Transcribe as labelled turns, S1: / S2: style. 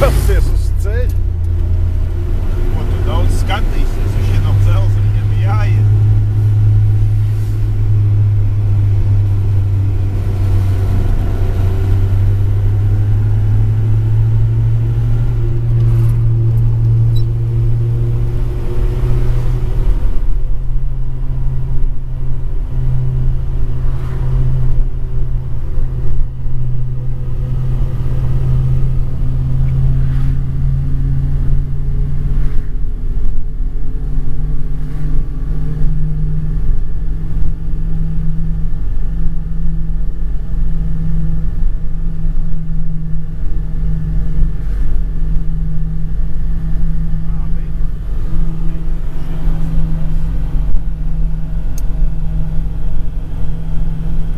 S1: cup system.